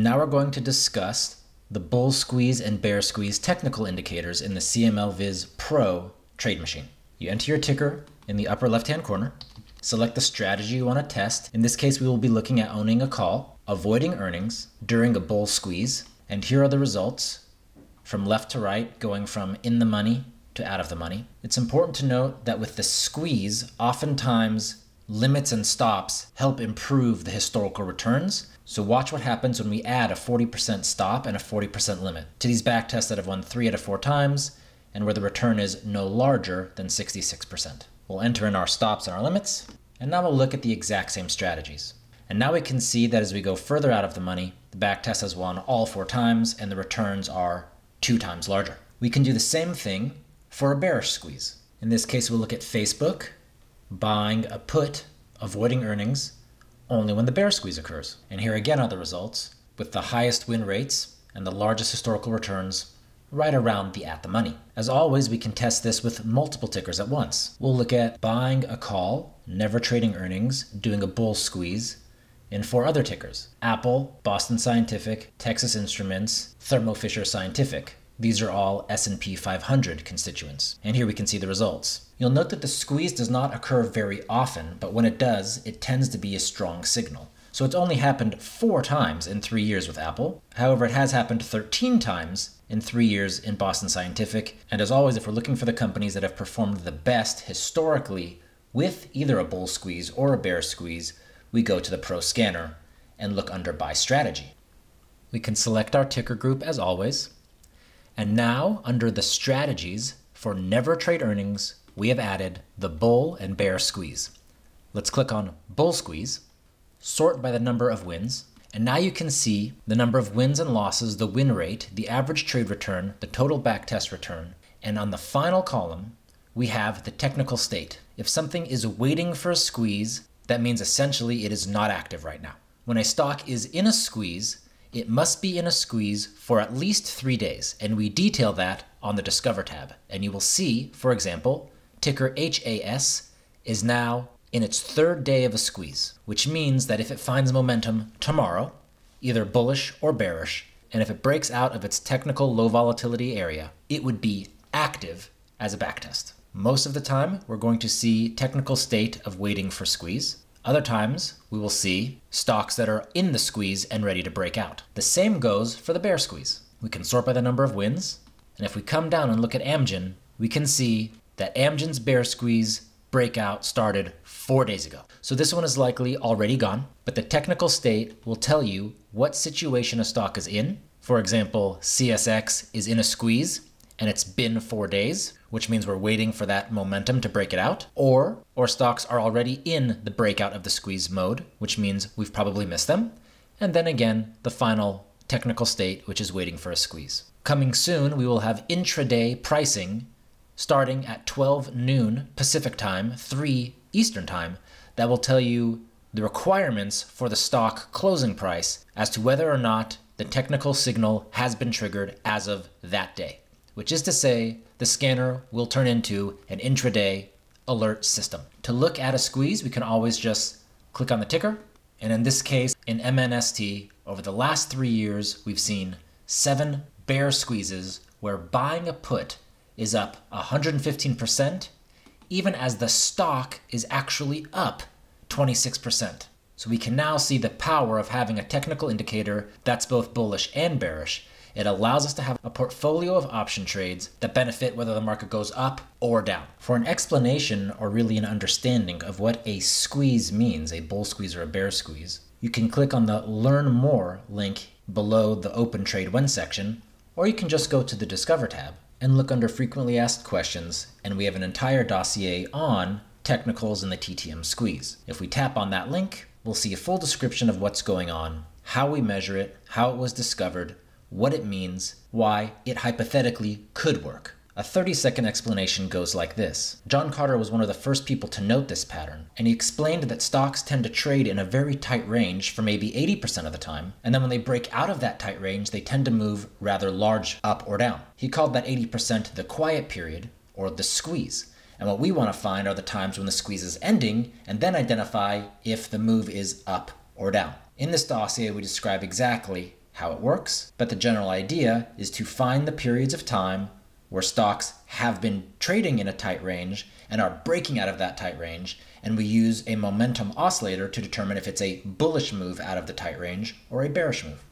And now we're going to discuss the bull squeeze and bear squeeze technical indicators in the CMLviz Pro trade machine. You enter your ticker in the upper left hand corner, select the strategy you want to test. In this case, we will be looking at owning a call, avoiding earnings during a bull squeeze, and here are the results from left to right, going from in the money to out of the money. It's important to note that with the squeeze, oftentimes limits and stops help improve the historical returns. So watch what happens when we add a 40% stop and a 40% limit to these back tests that have won three out of four times and where the return is no larger than 66%. We'll enter in our stops and our limits, and now we'll look at the exact same strategies. And now we can see that as we go further out of the money, the back test has won all four times and the returns are two times larger. We can do the same thing for a bearish squeeze. In this case, we'll look at Facebook buying a put, avoiding earnings, only when the bear squeeze occurs. And here again are the results, with the highest win rates and the largest historical returns right around the at the money. As always, we can test this with multiple tickers at once. We'll look at buying a call, never trading earnings, doing a bull squeeze, in four other tickers Apple, Boston Scientific, Texas Instruments, Thermo Fisher Scientific. These are all S&P 500 constituents. And here we can see the results. You'll note that the squeeze does not occur very often, but when it does, it tends to be a strong signal. So it's only happened four times in three years with Apple. However, it has happened 13 times in three years in Boston Scientific. And as always, if we're looking for the companies that have performed the best historically with either a bull squeeze or a bear squeeze, we go to the Pro Scanner and look under Buy Strategy. We can select our ticker group as always. And now, under the strategies for never trade earnings, we have added the bull and bear squeeze. Let's click on bull squeeze, sort by the number of wins, and now you can see the number of wins and losses, the win rate, the average trade return, the total backtest return, and on the final column, we have the technical state. If something is waiting for a squeeze, that means essentially it is not active right now. When a stock is in a squeeze, it must be in a squeeze for at least three days, and we detail that on the Discover tab. And you will see, for example, ticker HAS is now in its third day of a squeeze, which means that if it finds momentum tomorrow, either bullish or bearish, and if it breaks out of its technical low volatility area, it would be active as a backtest. Most of the time, we're going to see technical state of waiting for squeeze. Other times, we will see stocks that are in the squeeze and ready to break out. The same goes for the bear squeeze. We can sort by the number of wins, and if we come down and look at Amgen, we can see that Amgen's bear squeeze breakout started four days ago. So this one is likely already gone, but the technical state will tell you what situation a stock is in. For example, CSX is in a squeeze and it's been four days, which means we're waiting for that momentum to break it out, or or stocks are already in the breakout of the squeeze mode, which means we've probably missed them. And then again, the final technical state, which is waiting for a squeeze. Coming soon, we will have intraday pricing starting at 12 noon Pacific time, 3 Eastern time, that will tell you the requirements for the stock closing price as to whether or not the technical signal has been triggered as of that day which is to say the scanner will turn into an intraday alert system. To look at a squeeze, we can always just click on the ticker. And in this case, in MNST, over the last three years, we've seen seven bear squeezes where buying a put is up 115%, even as the stock is actually up 26%. So we can now see the power of having a technical indicator that's both bullish and bearish it allows us to have a portfolio of option trades that benefit whether the market goes up or down. For an explanation or really an understanding of what a squeeze means, a bull squeeze or a bear squeeze, you can click on the Learn More link below the Open Trade When section, or you can just go to the Discover tab and look under Frequently Asked Questions, and we have an entire dossier on technicals in the TTM squeeze. If we tap on that link, we'll see a full description of what's going on, how we measure it, how it was discovered, what it means, why it hypothetically could work. A 30 second explanation goes like this John Carter was one of the first people to note this pattern, and he explained that stocks tend to trade in a very tight range for maybe 80% of the time, and then when they break out of that tight range, they tend to move rather large up or down. He called that 80% the quiet period, or the squeeze. And what we want to find are the times when the squeeze is ending, and then identify if the move is up or down. In this dossier, we describe exactly how it works, but the general idea is to find the periods of time where stocks have been trading in a tight range and are breaking out of that tight range, and we use a momentum oscillator to determine if it's a bullish move out of the tight range or a bearish move.